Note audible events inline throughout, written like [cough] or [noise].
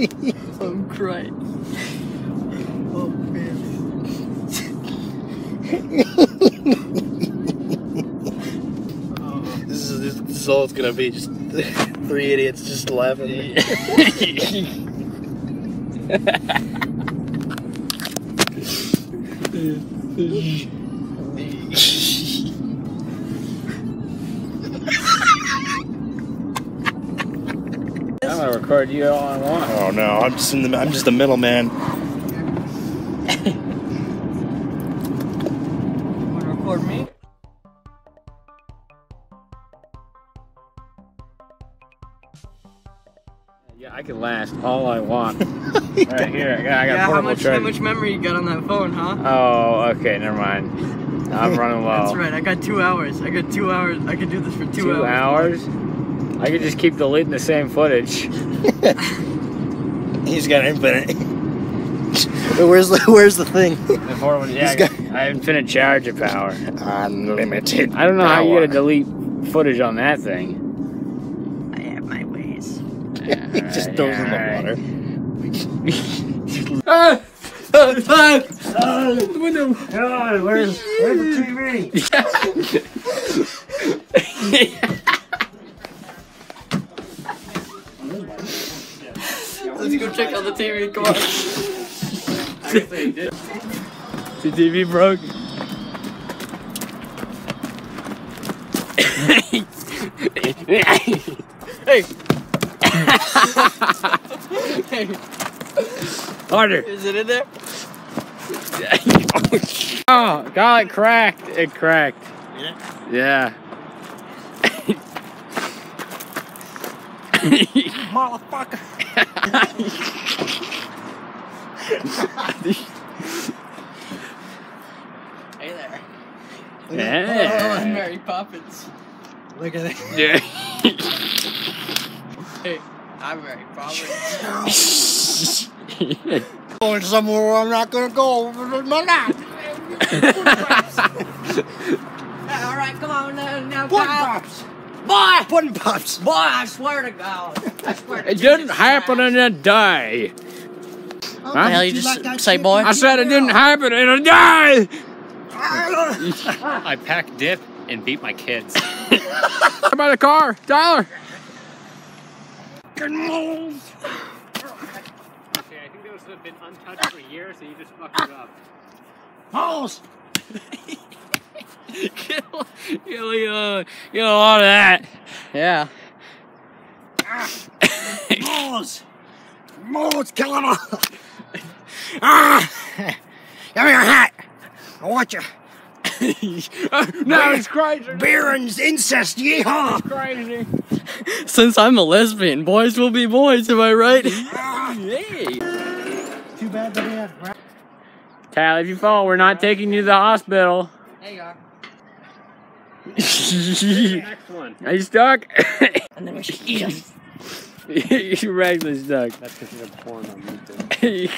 I'm crying. Oh man. This is, this is all it's gonna be. Just [laughs] three idiots just laughing. [laughs] [laughs] I'm record you all I want. Oh no, I'm just in the. I'm just the middleman. Wanna record me? Yeah, I can last all I want. [laughs] right here, I got, I got Yeah, how portable much how much memory you got on that phone, huh? Oh, okay, never mind. I'm running [laughs] low. That's right. I got two hours. I got two hours. I could do this for two, hours. Two hours? I could just keep deleting the same footage. [laughs] He's got infinite. where's the Where's the thing? The portable, yeah, I, got- I have infinite charger power. Unlimited. I don't know how you power. gotta delete footage on that thing. I have my ways. [laughs] He just throws it in the water. [laughs] Ah! the window. God, where's Where's the TV? Let's go check out the TV. Come on. the TV broke. [laughs] hey. [laughs] hey. Harder. Is it in there? [laughs] oh, God, it cracked. It cracked. Yeah. [laughs] Motherfucker. Hey there. Yeah. I'm oh, Mary Poppins. Look at it. Yeah. Hey, I'm Mary Poppins. Going somewhere where I'm not gonna go for my life. All right, come on uh, now, now Pudding Kyle. pops. Boy, Pudding pops. boy, I swear to God. I swear to It didn't happen Christ. in a day. What the hell you just say, boy? I said it didn't happen in a day. I packed dip and beat my kids. Come by the car, Tyler. Good move. Okay, I think those have been untouched for years, so you just fucked it up. Balls. [laughs] Get a, get a, uh, get a lot of that. Yeah. Balls. Balls killing them. ah. Give me your hat. I want you. now it's crazy. Beer and incest, yeehaw. Crazy. Since I'm a lesbian, boys will be boys, am I right? [laughs] Hey. Too bad they have. Tyler, if you fall, we're not taking you to the hospital. There you are. Next one. Are you stuck? [laughs] And then we should eat them. [laughs] You're regularly stuck. That's because you have porn on LinkedIn.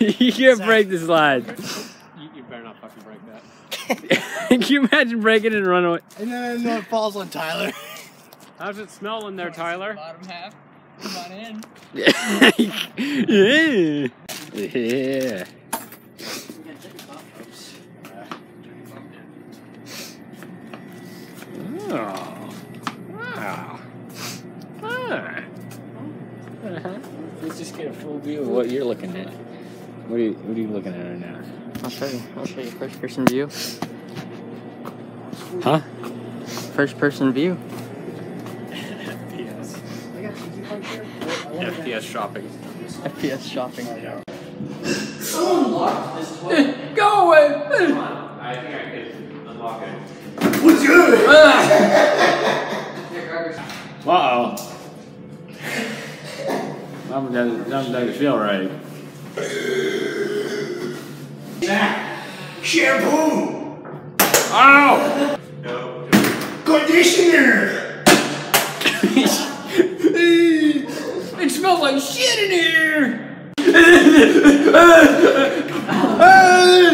[laughs] you can't break the slide. You, you better not fucking break that. Can you imagine breaking it and run away? And then it falls on Tyler. How's it smell in there, Tyler? Bottom half. Come on in. yeah. Yeah. Oh. Wow. Ah. Uh-huh. Let's just get a full view of what you're looking at. What are you What are you looking at right now? I'll show you. I'll show you first person view. Huh? First person view. FPS FPS shopping. FPS shopping. [laughs] [laughs] Go away! I think I could unlock it. Uh oh. Something doesn't, something doesn't feel right. Shampoo. Oh! Conditioner. [laughs] It smells like shit in here! [laughs]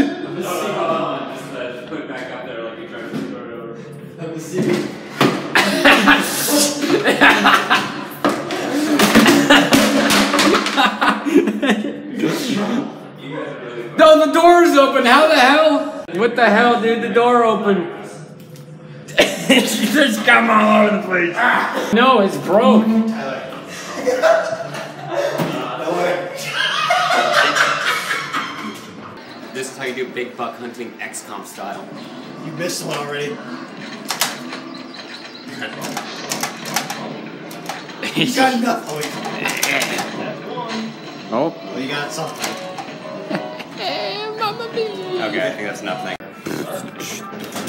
open. How the hell? What the hell, dude? The door open. she [laughs] Just come all over the place. No, it's broke. This is how you do big buck hunting XCOM style. You missed one already. You got enough. Oh, wait. Oh. Oh, you got something. [laughs] Okay, I think that's. Thank